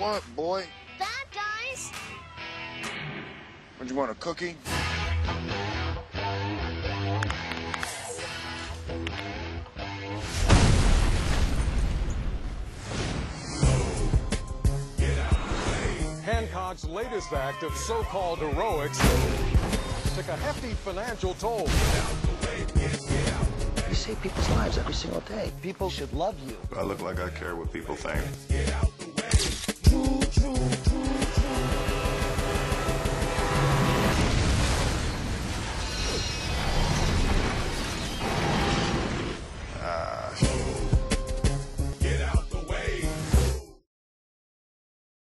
what, boy? Bad guys? Would you want a cookie? Hancock's latest act of so-called heroics took a hefty financial toll. You save people's lives every single day. People should love you. I look like I care what people think.